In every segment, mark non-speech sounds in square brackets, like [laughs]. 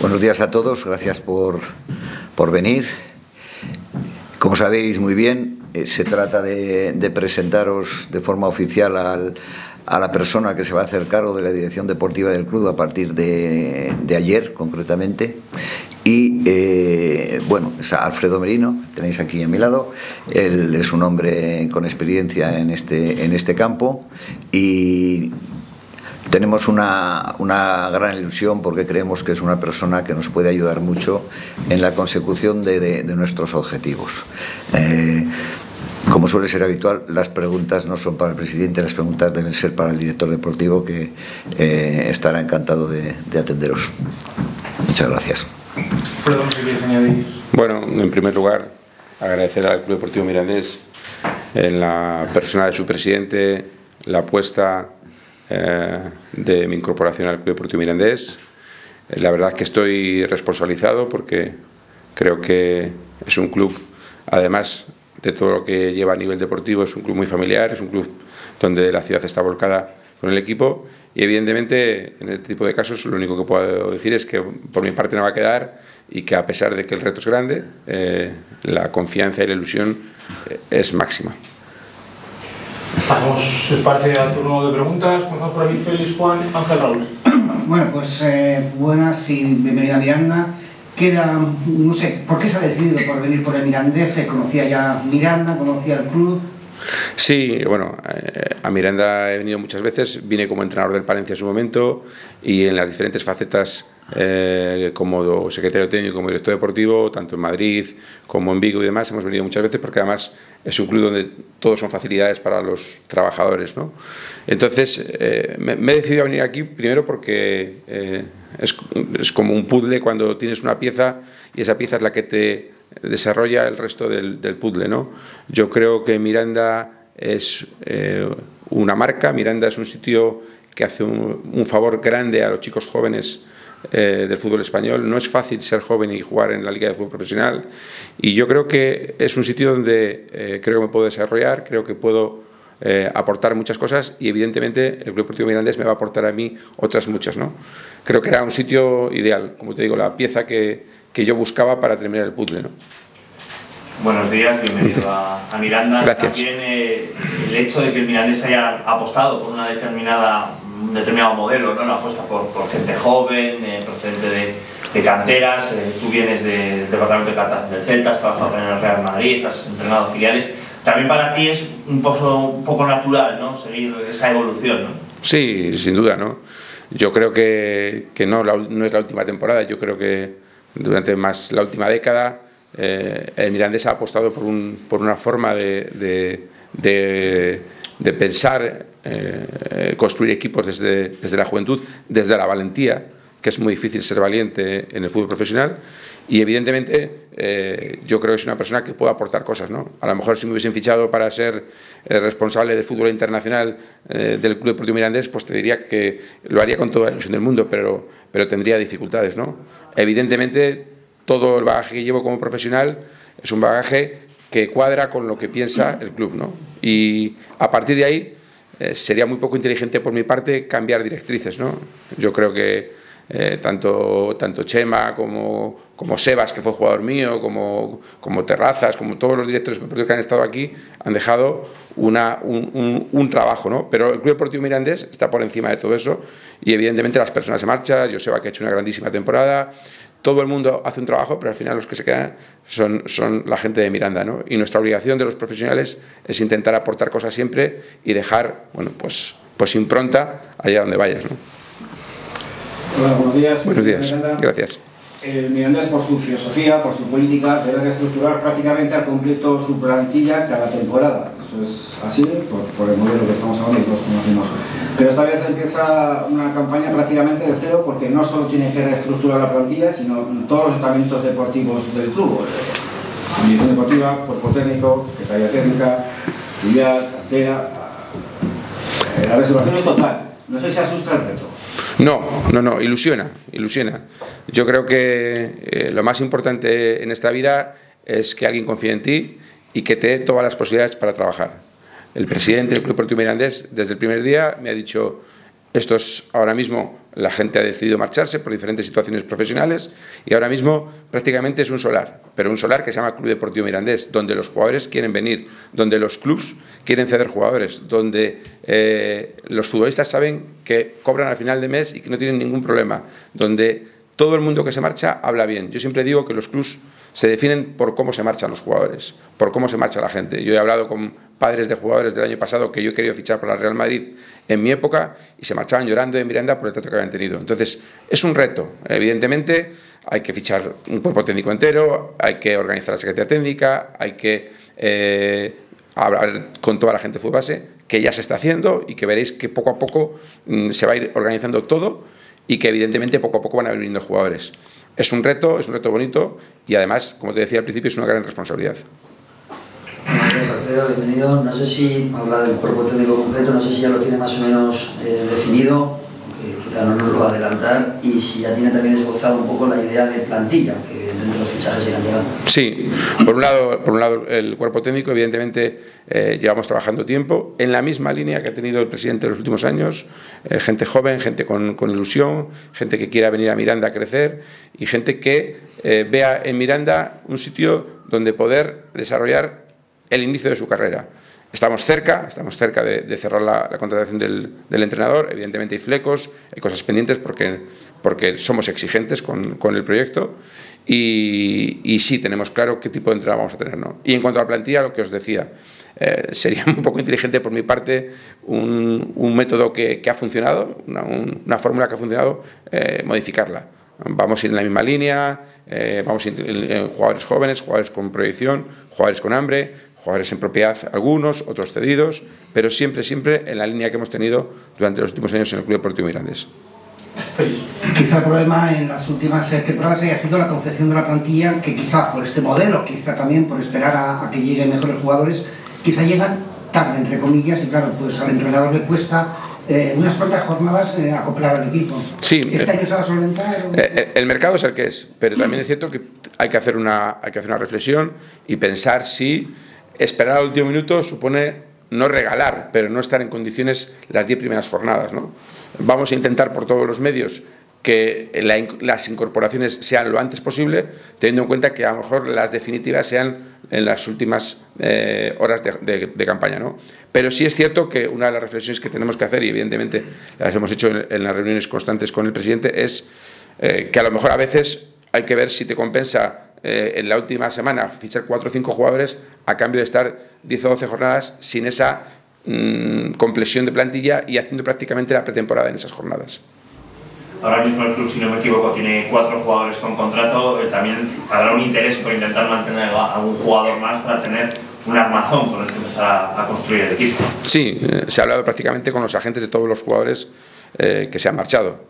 Buenos días a todos, gracias por, por venir. Como sabéis muy bien, eh, se trata de, presentaros de forma oficial al, a la persona que se va a hacer cargo de la dirección deportiva del club a partir de, de ayer, concretamente. Y eh, bueno, es Alfredo Merino, tenéis aquí a mi lado. Él es un hombre con experiencia en este, en este campo y tenemos una, una, gran ilusión porque creemos que es una persona que nos puede ayudar mucho en la consecución de, de, nuestros objetivos. Eh, como suele ser habitual, las preguntas no son para el presidente, las preguntas deben ser para el director deportivo que eh, estará encantado de, de, atenderos. Muchas gracias. Bueno, en primer lugar, agradecer al Club Deportivo Mirandés en la persona de su presidente la apuesta eh, de mi incorporación al Club Deportivo Mirandés. Eh, la verdad es que estoy responsabilizado porque creo que es un club, además de todo lo que lleva a nivel deportivo, es un club muy familiar, es un club donde la ciudad está volcada con el equipo y evidentemente en este tipo de casos lo único que puedo decir es que por mi parte no va a quedar y que a pesar de que el reto es grande, eh, la confianza y la ilusión es máxima. Pasamos, si os parece, al turno de preguntas. Comenzamos por aquí, Félix, Juan, Ángel, Raúl. Bueno, pues eh, buenas y bienvenida a Miranda. Queda, no sé, ¿por qué se ha decidido por venir por el Mirandés? ¿Se conocía ya Miranda, conocía el club? Sí, bueno, eh, a Miranda he venido muchas veces, vine como entrenador del Palencia en su momento y en las diferentes facetas eh, como secretario técnico, como director deportivo, tanto en Madrid como en Vigo y demás, hemos venido muchas veces porque además es un club donde todos son facilidades para los trabajadores. ¿no? Entonces, eh, me, me, he decidido a venir aquí primero porque eh, es, es como un puzzle cuando tienes una pieza y esa pieza es la que te desarrolla el resto del, del puzzle. ¿no? Yo creo que Miranda es eh, una marca, Miranda es un sitio que hace un, favor grande a los chicos jóvenes eh, del fútbol español. No es fácil ser joven y jugar en la Liga de Fútbol Profesional y yo creo que es un sitio donde eh, creo que me puedo desarrollar, creo que puedo aportar muchas cosas y evidentemente el Club Deportivo Mirandés me va a aportar a mí otras muchas. ¿no? Creo que era un sitio ideal, como te digo, la pieza que, que yo buscaba para terminar el puzzle. ¿no? Buenos días, bienvenido a, a Miranda. Gracias. También eh, el hecho de que el Mirandés haya apostado por una determinada un determinado modelo, ¿no? la apuesta por, por gente joven, eh, procedente de, de canteras, eh, tú vienes de, del departamento de cartas del Celta, has trabajado en el Real Madrid, has entrenado filiales, también para ti es un poco, un poco natural ¿no? seguir esa evolución. ¿no? Sí, sin duda, ¿no? Yo creo que, que no, la, no es la última temporada, yo creo que durante más la última década eh, el Mirandés ha apostado por, un, por una forma de, de, de, pensar eh, construir equipos desde, la juventud, desde la valentía, que es muy difícil ser valiente en el fútbol profesional. Y evidentemente eh, yo creo que es una persona que puede aportar cosas. ¿no? A lo mejor si me hubiesen fichado para ser eh, responsable del fútbol internacional del Club Deportivo Mirandés, pues te diría que lo haría con toda la ilusión del mundo, pero, tendría dificultades. Evidentemente todo el bagaje que llevo como profesional es un bagaje que cuadra con lo que piensa el club. ¿no? Y a partir de ahí eh, sería muy poco inteligente por mi parte cambiar directrices. ¿no? Yo creo que eh, tanto, tanto Chema como, como Sebas, que fue jugador mío, como, como Terrazas, como todos los directores que han estado aquí, han dejado una, un, un, un, trabajo. ¿no? Pero el Club Deportivo Mirandés está por encima de todo eso y evidentemente las personas se marchan. Joseba, que ha hecho una grandísima temporada, todo el mundo hace un trabajo, pero al final los que se quedan son, son la gente de Miranda. ¿no? Y nuestra obligación de los profesionales es intentar aportar cosas siempre y dejar bueno, pues, pues impronta allá donde vayas. ¿no? Hola, buenos días. Buenos días, gracias. El Mirandés, por su filosofía, por su política, debe reestructurar prácticamente al completo su plantilla cada temporada. Eso es así, por, el modelo que estamos hablando y todos conocemos. Pero esta vez empieza una campaña prácticamente de cero porque no solo tiene que reestructurar la plantilla, sino todos los estamentos deportivos del club. Dirección deportiva, cuerpo técnico, secretaría técnica, filial, cantera. La reestructuración es total. No sé si asusta el reto. No, no, no, ilusiona, ilusiona. Yo creo que eh, lo más importante en esta vida es que alguien confíe en ti y que te dé todas las posibilidades para trabajar. El presidente del Club Deportivo Mirandés desde el primer día me ha dicho Esto es ahora mismo la gente ha decidido marcharse por diferentes situaciones profesionales y ahora mismo prácticamente es un solar, pero un solar que se llama Club Deportivo Mirandés, donde los jugadores quieren venir, donde los clubs quieren ceder jugadores, donde eh, los futbolistas saben que cobran al final de mes y que no tienen ningún problema, donde todo el mundo que se marcha habla bien. Yo siempre digo que los clubs se definen por cómo se marchan los jugadores, por cómo se marcha la gente. Yo he hablado con padres de jugadores del año pasado que yo he querido fichar para el Real Madrid en mi época y se marchaban llorando de Miranda por el trato que habían tenido. Entonces, es un reto. Evidentemente, hay que fichar un cuerpo técnico entero, hay que organizar la secretaría técnica, hay que eh, hablar con toda la gente de fútbol base, que ya se está haciendo y que veréis que poco a poco mm, se va a ir organizando todo y que evidentemente poco a poco van a ir viniendo jugadores. Es un reto, es un reto bonito y además, como te decía al principio, es una gran responsabilidad. Bienvenido. No sé si habla del cuerpo técnico completo, no sé si ya lo tiene más o menos eh, definido, quizá no nos lo va a adelantar, y si ya tiene también esbozado un poco la idea de plantilla, que Sí, por un lado, por un lado el cuerpo técnico, evidentemente eh, llevamos trabajando tiempo en la misma línea que ha tenido el presidente en los últimos años, eh, gente joven, gente con, ilusión, gente que quiera venir a Miranda a crecer y gente que vea en Miranda un sitio donde poder desarrollar el inicio de su carrera. Estamos cerca, estamos cerca de, cerrar la, contratación del, entrenador. Evidentemente hay flecos, hay cosas pendientes porque, porque somos exigentes con el proyecto y, sí tenemos claro qué tipo de entrenador vamos a tener. ¿no? Y en cuanto a la plantilla, lo que os decía, eh, sería [laughs] un poco inteligente por mi parte un, método que, ha funcionado, una, fórmula que ha funcionado, eh, modificarla. Vamos a ir en la misma línea, eh, vamos en jugadores jóvenes, jugadores con proyección, jugadores con hambre, jugadores en propiedad algunos, otros cedidos, pero siempre, siempre en la línea que hemos tenido durante los últimos años en el Club Deportivo Mirandés. Quizá el problema en las últimas eh, temporadas haya sido la confección de la plantilla, que quizá por este modelo, quizá también por esperar a, que lleguen mejores jugadores, quizá llegan tarde, entre comillas, y claro, pues al entrenador le cuesta eh, unas cuantas jornadas eh, acoplar al equipo. Sí, ¿Este año se va a solventar? Eh, el mercado es el que es, pero también es cierto que hay que hacer una, hay que hacer una reflexión y pensar si esperar al último minuto supone no regalar, pero no estar en condiciones las 10 primeras jornadas. ¿no? Vamos a intentar por todos los medios que las incorporaciones sean lo antes posible, teniendo en cuenta que a lo mejor las definitivas sean en las últimas eh, horas de, campaña. ¿no? Pero sí es cierto que una de las reflexiones que tenemos que hacer, y evidentemente las hemos hecho en, las reuniones constantes con el presidente, es eh, que a lo mejor a veces hay que ver si te compensa eh, en la última semana fichar cuatro o cinco jugadores a cambio de estar 10 o 12 jornadas sin esa mmm, complexión de plantilla y haciendo prácticamente la pretemporada en esas jornadas. Ahora mismo el club, si no me equivoco, tiene cuatro jugadores con contrato. Eh, también habrá un interés por intentar mantener a algún jugador más para tener un armazón con el que empezar a, a construir el equipo. Sí, eh, se ha hablado prácticamente con los agentes de todos los jugadores eh, que se han marchado.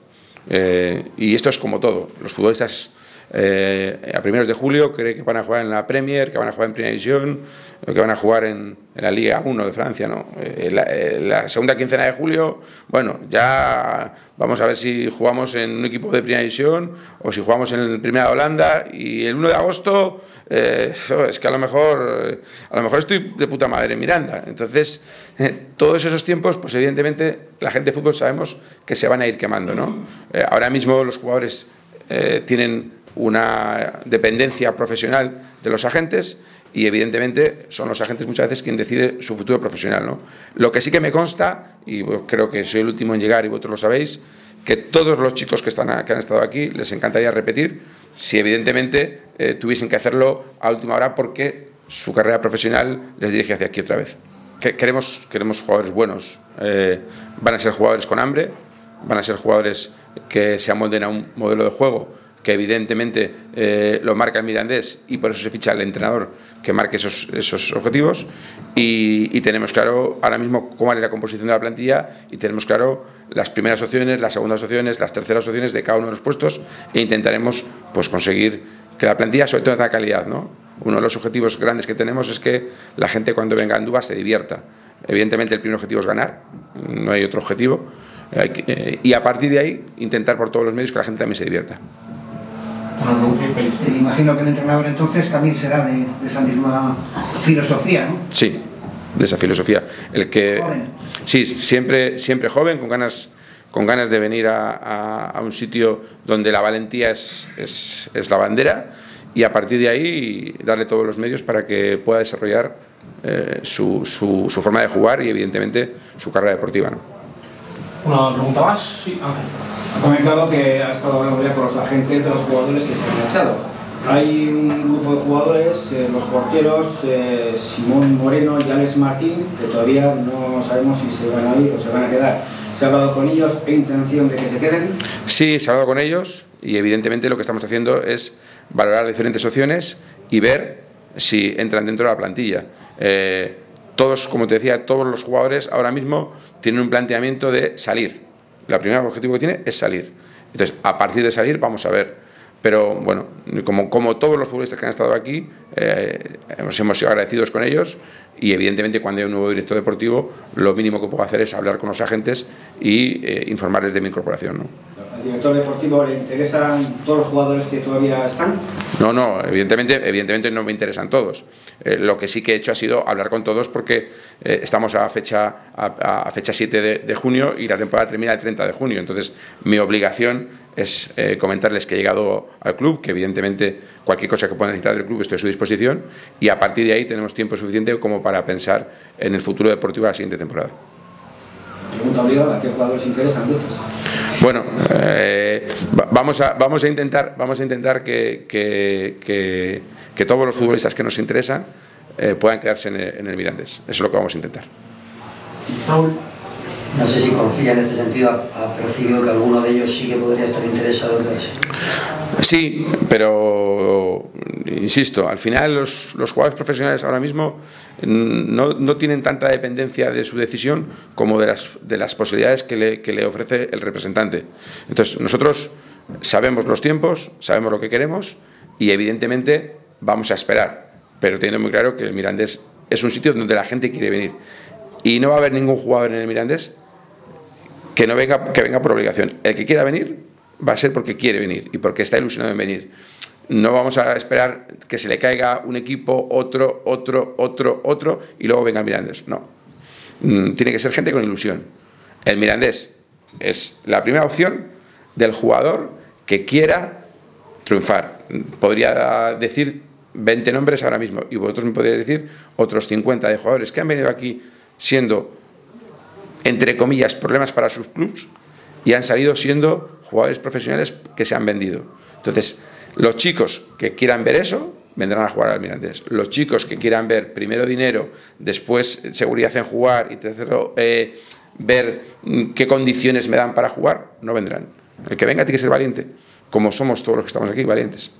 Eh, y esto es como todo. Los futbolistas eh, a primeros de julio cree que van a jugar en la Premier, que van a jugar en Primera División, que van a jugar en, en la Liga 1 de Francia. ¿no? Eh, la, eh, la, segunda quincena de julio, bueno, ya vamos a ver si jugamos en un equipo de Primera División o si jugamos en Primera Holanda. Y el 1 de agosto, eh, [laughs] es que a lo mejor a lo mejor estoy de puta madre en Miranda. Entonces, todos esos tiempos, pues evidentemente la gente de fútbol sabemos que se van a ir quemando. ¿no? ahora mismo los jugadores tienen una dependencia profesional de los agentes y evidentemente son los agentes muchas veces quien decide su futuro profesional. ¿no? Lo que sí que me consta, y creo que soy el último en llegar y vosotros lo sabéis, que todos los chicos que, están, que han estado aquí les encantaría repetir si evidentemente eh, tuviesen que hacerlo a última hora porque su carrera profesional les dirige hacia aquí otra vez. Que, queremos, queremos jugadores buenos, eh, van a ser jugadores con hambre, van a ser jugadores que se amolden a un modelo de juego que evidentemente eh, lo marca el Mirandés y por eso se ficha el entrenador que marque esos, esos objetivos y, y, tenemos claro ahora mismo cómo es la composición de la plantilla y tenemos claro las primeras opciones, las segundas opciones, las terceras opciones de cada uno de los puestos e intentaremos pues conseguir que la plantilla sobre todo tenga calidad, ¿no? Uno de los objetivos grandes que tenemos es que la gente cuando venga a Andúba se divierta. Evidentemente el primer objetivo es ganar, no hay otro objetivo. Eh, y a partir de ahí intentar por todos los medios que la gente también se divierta. Te imagino que el entrenador entonces también será de, de, esa misma filosofía, ¿no? Sí, de esa filosofía. El que, joven. Sí, siempre, siempre joven, con ganas, con ganas de venir a, un sitio donde la valentía es, es, la bandera y a partir de ahí darle todos los medios para que pueda desarrollar eh, su, su, forma de jugar y evidentemente su carrera deportiva. ¿no? Una pregunta más. Sí, Ha comentado que ha estado hablando ya con los agentes de los jugadores que se han marchado hay un grupo de jugadores, eh, los porteros, eh, Simón Moreno y Alex Martín, que todavía no sabemos si se van a ir o se van a quedar. ¿Se ha hablado con ellos? ¿Hay intención de que se queden? Sí, se ha hablado con ellos y evidentemente lo que estamos haciendo es valorar diferentes opciones y ver si entran dentro de la plantilla. Eh, todos, como te decía, todos los jugadores ahora mismo tienen un planteamiento de salir. La primera objetivo que tiene es salir. Entonces, a partir de salir, vamos a ver pero bueno, como, como todos los futbolistas que han estado aquí, eh, hemos, hemos sido agradecidos con ellos y evidentemente cuando hay un nuevo director deportivo, lo mínimo que puedo hacer es hablar con los agentes y eh, informarles de mi incorporación. ¿no? ¿Al director deportivo le interesan todos los jugadores que todavía están? No, no, evidentemente, evidentemente no me interesan todos. Eh, lo que sí que he hecho ha sido hablar con todos porque estamos a fecha, a, fecha 7 de, de junio y la temporada termina el 30 de junio. Entonces, mi obligación es eh, comentarles que he llegado al club, que evidentemente cualquier cosa que puedan necesitar del club estoy a su disposición y a partir de ahí tenemos tiempo suficiente como para pensar en el futuro deportivo de la siguiente temporada. Pregunta obligada, ¿qué jugadores interesan de estos? Bueno, eh, vamos, a, vamos, a intentar, vamos a intentar que, que, que, todos los futbolistas que nos interesan eh, puedan quedarse en el, en el Mirandés. Eso es lo que vamos a intentar. No sé si confía en este sentido, ha, percibido que alguno de ellos sí que podría estar interesado en eso. Sí, pero insisto, al final los, los jugadores profesionales ahora mismo no, no, tienen tanta dependencia de su decisión como de las, de las posibilidades que le, que le ofrece el representante. Entonces, nosotros sabemos los tiempos, sabemos lo que queremos y evidentemente vamos a esperar, pero teniendo muy claro que el Mirandés es un sitio donde la gente quiere venir. Y no va a haber ningún jugador en el Mirandés que no venga, que venga por obligación. El que quiera venir va a ser porque quiere venir y porque está ilusionado en venir. No vamos a esperar que se le caiga un equipo, otro, otro, otro, otro y luego venga el Mirandés. No. Mm, tiene que ser gente con ilusión. El Mirandés es la primera opción del jugador que quiera triunfar. Podría decir 20 nombres ahora mismo y vosotros me podríais decir otros 50 de jugadores que han venido aquí siendo entre comillas, problemas para sus clubs y han salido siendo jugadores profesionales que se han vendido. Entonces, los chicos que quieran ver eso, vendrán a jugar al Mirandés. Los chicos que quieran ver primero dinero, después seguridad en jugar y tercero eh, ver mm, qué condiciones me dan para jugar, no vendrán. El que venga tiene que ser valiente, como somos todos los que estamos aquí, valientes.